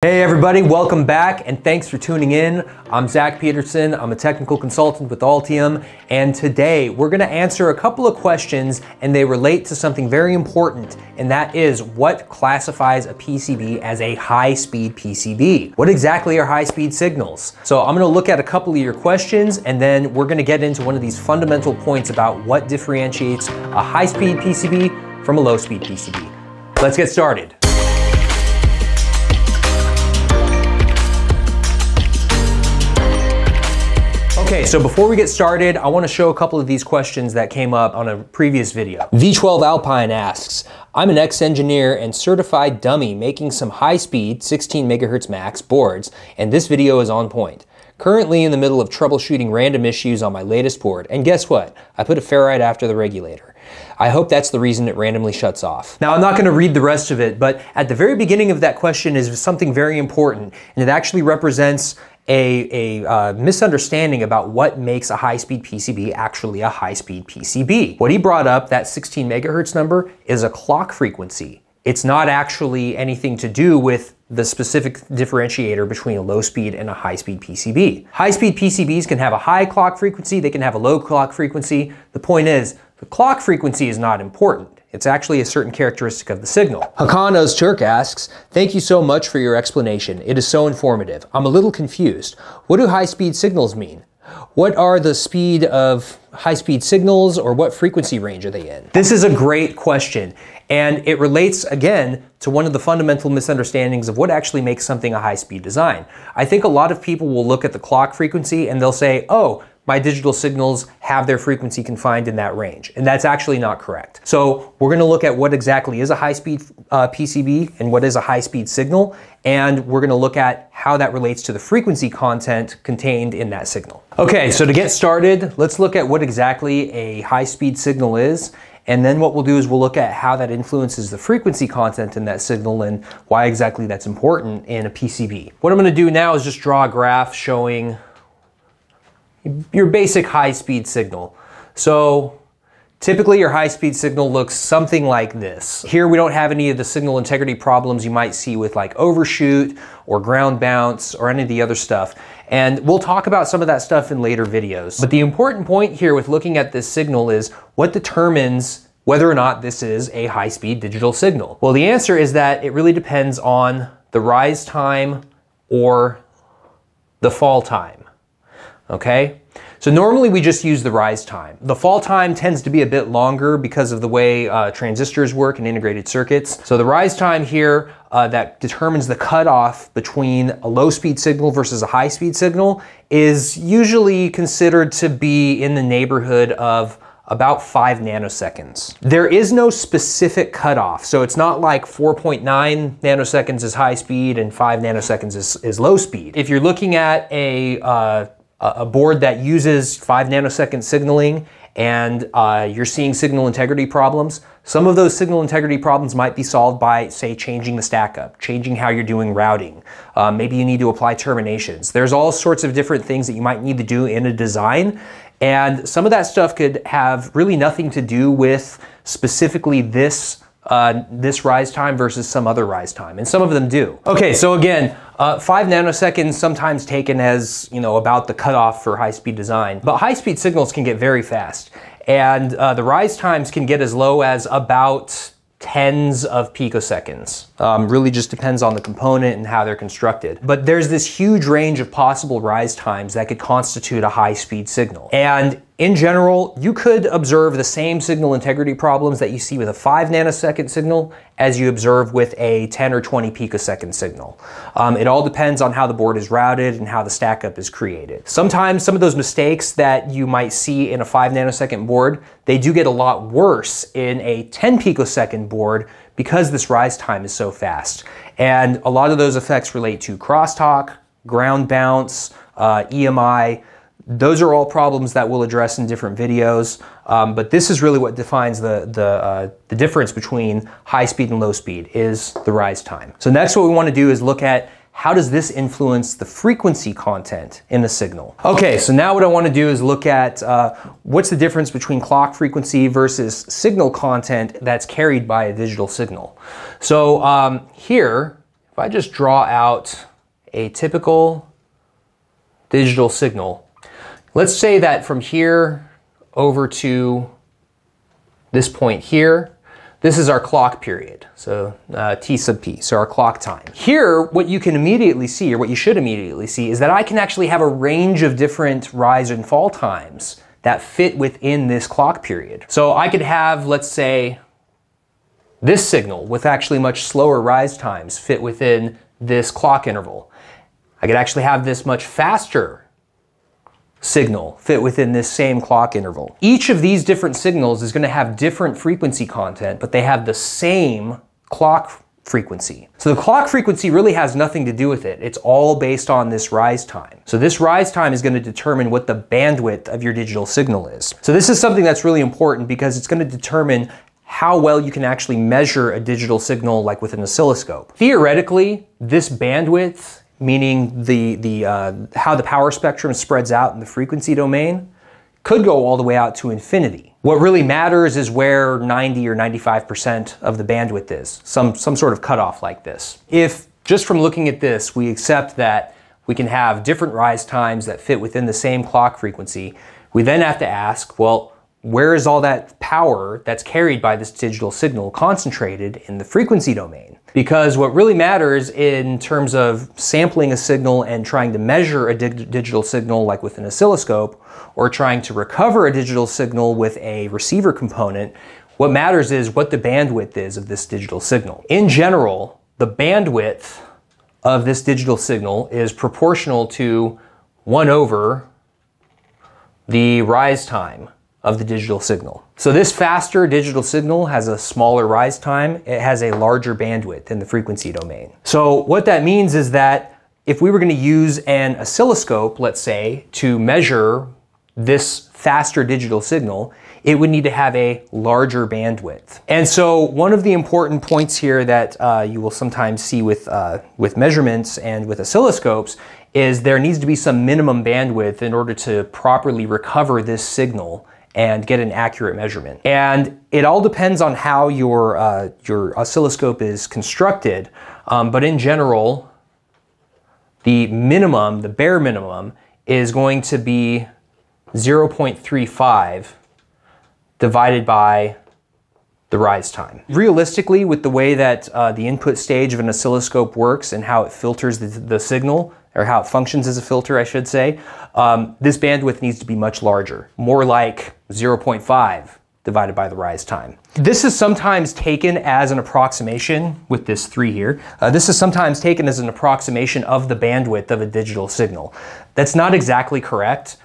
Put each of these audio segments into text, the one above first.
Hey everybody, welcome back and thanks for tuning in. I'm Zach Peterson, I'm a technical consultant with Altium, and today we're gonna answer a couple of questions and they relate to something very important, and that is what classifies a PCB as a high-speed PCB? What exactly are high-speed signals? So I'm gonna look at a couple of your questions and then we're gonna get into one of these fundamental points about what differentiates a high-speed PCB from a low-speed PCB. Let's get started. Okay, so before we get started, I want to show a couple of these questions that came up on a previous video. V12 Alpine asks, I'm an ex-engineer and certified dummy making some high-speed 16 megahertz max boards, and this video is on point. Currently in the middle of troubleshooting random issues on my latest board, and guess what? I put a ferrite after the regulator. I hope that's the reason it randomly shuts off. Now, I'm not going to read the rest of it, but at the very beginning of that question is something very important, and it actually represents a, a uh, misunderstanding about what makes a high-speed PCB actually a high-speed PCB. What he brought up, that 16 megahertz number, is a clock frequency. It's not actually anything to do with the specific differentiator between a low speed and a high speed PCB. High speed PCBs can have a high clock frequency, they can have a low clock frequency. The point is, the clock frequency is not important. It's actually a certain characteristic of the signal. Hakan Öztürk asks, Thank you so much for your explanation. It is so informative. I'm a little confused. What do high-speed signals mean? What are the speed of high-speed signals or what frequency range are they in? This is a great question. And it relates again to one of the fundamental misunderstandings of what actually makes something a high-speed design. I think a lot of people will look at the clock frequency and they'll say, oh, my digital signals have their frequency confined in that range. And that's actually not correct. So we're gonna look at what exactly is a high-speed uh, PCB and what is a high-speed signal. And we're gonna look at how that relates to the frequency content contained in that signal. Okay, so to get started, let's look at what exactly a high-speed signal is. And then what we'll do is we'll look at how that influences the frequency content in that signal and why exactly that's important in a PCB. What I'm gonna do now is just draw a graph showing your basic high-speed signal. So typically your high-speed signal looks something like this. Here we don't have any of the signal integrity problems you might see with like overshoot or ground bounce or any of the other stuff. And we'll talk about some of that stuff in later videos. But the important point here with looking at this signal is what determines whether or not this is a high-speed digital signal. Well, the answer is that it really depends on the rise time or the fall time okay? So normally we just use the rise time. The fall time tends to be a bit longer because of the way uh, transistors work and integrated circuits. So the rise time here uh, that determines the cutoff between a low speed signal versus a high speed signal is usually considered to be in the neighborhood of about 5 nanoseconds. There is no specific cutoff, so it's not like 4.9 nanoseconds is high speed and 5 nanoseconds is, is low speed. If you're looking at a uh, a board that uses 5 nanosecond signaling and uh, you're seeing signal integrity problems, some of those signal integrity problems might be solved by, say, changing the stack up, changing how you're doing routing. Uh, maybe you need to apply terminations. There's all sorts of different things that you might need to do in a design. And some of that stuff could have really nothing to do with specifically this uh, this rise time versus some other rise time, and some of them do. Okay, so again, uh, five nanoseconds sometimes taken as you know about the cutoff for high-speed design, but high-speed signals can get very fast, and uh, the rise times can get as low as about tens of picoseconds. Um, really just depends on the component and how they're constructed. But there's this huge range of possible rise times that could constitute a high speed signal. And in general, you could observe the same signal integrity problems that you see with a 5 nanosecond signal as you observe with a 10 or 20 picosecond signal. Um, it all depends on how the board is routed and how the stack up is created. Sometimes some of those mistakes that you might see in a 5 nanosecond board, they do get a lot worse in a 10 picosecond board because this rise time is so fast. And a lot of those effects relate to crosstalk, ground bounce, uh, EMI, those are all problems that we'll address in different videos, um, but this is really what defines the, the, uh, the difference between high speed and low speed is the rise time. So next what we want to do is look at how does this influence the frequency content in the signal? Okay, so now what I want to do is look at uh, what's the difference between clock frequency versus signal content that's carried by a digital signal. So um, here, if I just draw out a typical digital signal, let's say that from here over to this point here, this is our clock period, so uh, T sub P, so our clock time. Here, what you can immediately see, or what you should immediately see, is that I can actually have a range of different rise and fall times that fit within this clock period. So I could have, let's say, this signal with actually much slower rise times fit within this clock interval. I could actually have this much faster signal fit within this same clock interval. Each of these different signals is going to have different frequency content, but they have the same clock frequency. So the clock frequency really has nothing to do with it. It's all based on this rise time. So this rise time is going to determine what the bandwidth of your digital signal is. So this is something that's really important because it's going to determine how well you can actually measure a digital signal like with an oscilloscope. Theoretically, this bandwidth meaning the, the, uh, how the power spectrum spreads out in the frequency domain, could go all the way out to infinity. What really matters is where 90 or 95% of the bandwidth is, some, some sort of cutoff like this. If just from looking at this, we accept that we can have different rise times that fit within the same clock frequency, we then have to ask, well, where is all that power that's carried by this digital signal concentrated in the frequency domain? Because what really matters in terms of sampling a signal and trying to measure a dig digital signal like with an oscilloscope, or trying to recover a digital signal with a receiver component, what matters is what the bandwidth is of this digital signal. In general, the bandwidth of this digital signal is proportional to 1 over the rise time of the digital signal. So this faster digital signal has a smaller rise time. It has a larger bandwidth in the frequency domain. So what that means is that if we were going to use an oscilloscope, let's say, to measure this faster digital signal, it would need to have a larger bandwidth. And so one of the important points here that uh, you will sometimes see with, uh, with measurements and with oscilloscopes is there needs to be some minimum bandwidth in order to properly recover this signal and get an accurate measurement. And it all depends on how your, uh, your oscilloscope is constructed, um, but in general, the minimum, the bare minimum, is going to be 0.35 divided by the rise time. Realistically, with the way that uh, the input stage of an oscilloscope works and how it filters the, the signal, or how it functions as a filter, I should say, um, this bandwidth needs to be much larger, more like 0.5 divided by the rise time. This is sometimes taken as an approximation with this 3 here. Uh, this is sometimes taken as an approximation of the bandwidth of a digital signal. That's not exactly correct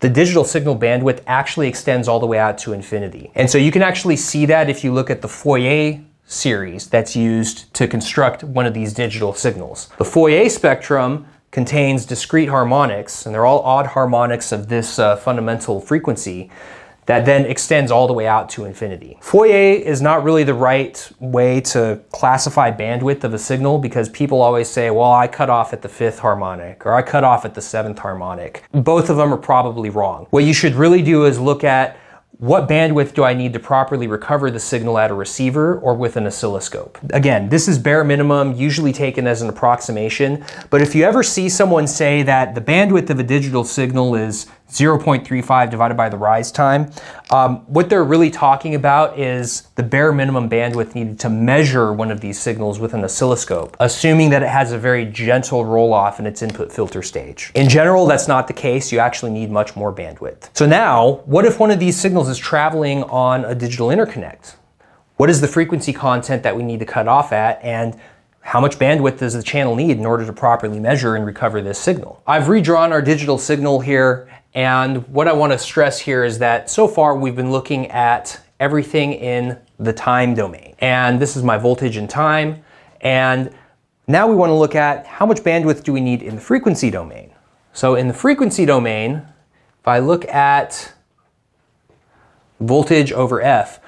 the digital signal bandwidth actually extends all the way out to infinity. And so you can actually see that if you look at the Fourier series that's used to construct one of these digital signals. The Fourier spectrum contains discrete harmonics, and they're all odd harmonics of this uh, fundamental frequency that then extends all the way out to infinity. Fourier is not really the right way to classify bandwidth of a signal because people always say, well, I cut off at the fifth harmonic or I cut off at the seventh harmonic. Both of them are probably wrong. What you should really do is look at what bandwidth do I need to properly recover the signal at a receiver or with an oscilloscope? Again, this is bare minimum, usually taken as an approximation, but if you ever see someone say that the bandwidth of a digital signal is 0.35 divided by the rise time. Um, what they're really talking about is the bare minimum bandwidth needed to measure one of these signals with an oscilloscope, assuming that it has a very gentle roll off in its input filter stage. In general, that's not the case. You actually need much more bandwidth. So now, what if one of these signals is traveling on a digital interconnect? What is the frequency content that we need to cut off at? And how much bandwidth does the channel need in order to properly measure and recover this signal? I've redrawn our digital signal here and what I want to stress here is that so far we've been looking at everything in the time domain. And this is my voltage and time. And now we want to look at how much bandwidth do we need in the frequency domain. So in the frequency domain, if I look at voltage over F,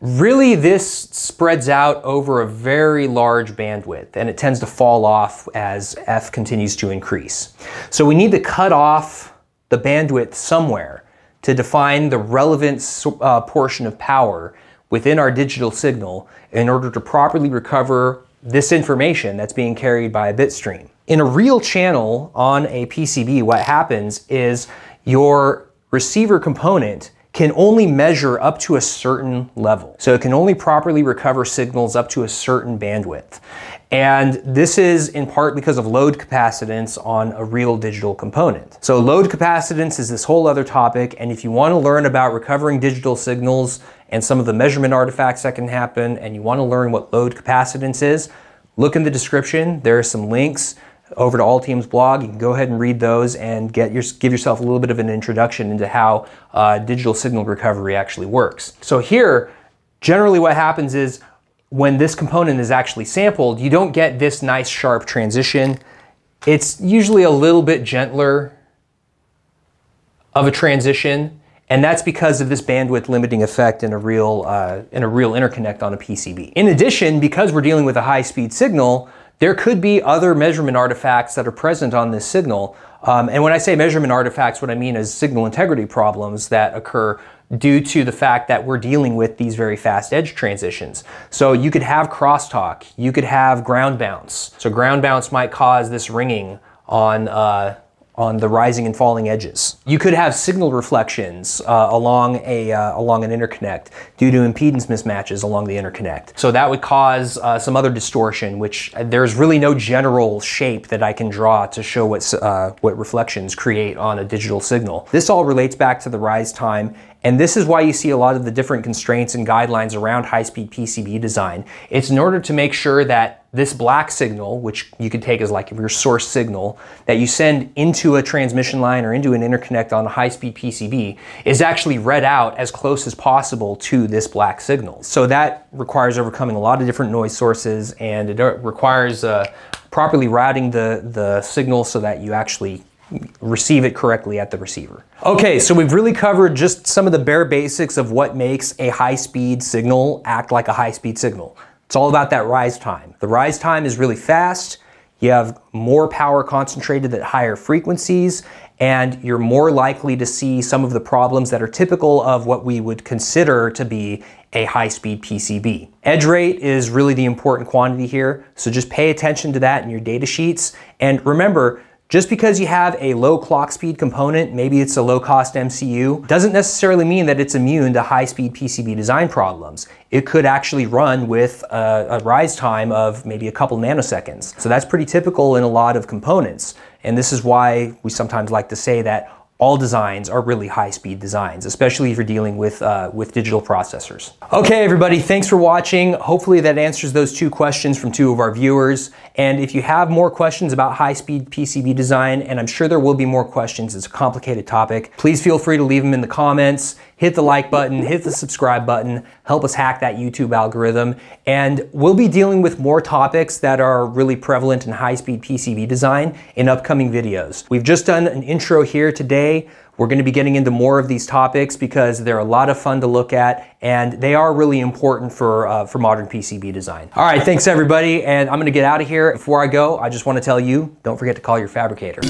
really this spreads out over a very large bandwidth and it tends to fall off as F continues to increase. So we need to cut off the bandwidth somewhere to define the relevant uh, portion of power within our digital signal in order to properly recover this information that's being carried by a bit stream. In a real channel on a PCB, what happens is your receiver component can only measure up to a certain level. So it can only properly recover signals up to a certain bandwidth. And this is in part because of load capacitance on a real digital component. So load capacitance is this whole other topic. And if you want to learn about recovering digital signals and some of the measurement artifacts that can happen, and you want to learn what load capacitance is, look in the description. There are some links over to Altium's blog. You can go ahead and read those and get your, give yourself a little bit of an introduction into how uh, digital signal recovery actually works. So here, generally what happens is when this component is actually sampled, you don't get this nice sharp transition. It's usually a little bit gentler of a transition and that's because of this bandwidth limiting effect in a real uh, in a real interconnect on a PCB. In addition, because we're dealing with a high speed signal, there could be other measurement artifacts that are present on this signal. Um, and when I say measurement artifacts, what I mean is signal integrity problems that occur due to the fact that we're dealing with these very fast edge transitions. So you could have crosstalk, you could have ground bounce. So ground bounce might cause this ringing on uh, on the rising and falling edges. You could have signal reflections uh, along a uh, along an interconnect due to impedance mismatches along the interconnect. So that would cause uh, some other distortion, which there's really no general shape that I can draw to show what uh, what reflections create on a digital signal. This all relates back to the rise time and this is why you see a lot of the different constraints and guidelines around high-speed PCB design. It's in order to make sure that this black signal, which you could take as like your source signal, that you send into a transmission line or into an interconnect on a high-speed PCB, is actually read out as close as possible to this black signal. So that requires overcoming a lot of different noise sources and it requires uh, properly routing the, the signal so that you actually receive it correctly at the receiver. Okay, so we've really covered just some of the bare basics of what makes a high-speed signal act like a high-speed signal. It's all about that rise time. The rise time is really fast. You have more power concentrated at higher frequencies, and you're more likely to see some of the problems that are typical of what we would consider to be a high-speed PCB. Edge rate is really the important quantity here, so just pay attention to that in your data sheets. And remember, just because you have a low clock speed component, maybe it's a low cost MCU, doesn't necessarily mean that it's immune to high speed PCB design problems. It could actually run with a, a rise time of maybe a couple nanoseconds. So that's pretty typical in a lot of components. And this is why we sometimes like to say that all designs are really high-speed designs, especially if you're dealing with, uh, with digital processors. Okay, everybody, thanks for watching. Hopefully that answers those two questions from two of our viewers. And if you have more questions about high-speed PCB design, and I'm sure there will be more questions, it's a complicated topic, please feel free to leave them in the comments hit the like button, hit the subscribe button, help us hack that YouTube algorithm. And we'll be dealing with more topics that are really prevalent in high speed PCB design in upcoming videos. We've just done an intro here today. We're going to be getting into more of these topics because they're a lot of fun to look at and they are really important for, uh, for modern PCB design. All right, thanks everybody. And I'm going to get out of here. Before I go, I just want to tell you, don't forget to call your fabricator.